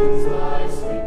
Thy sweet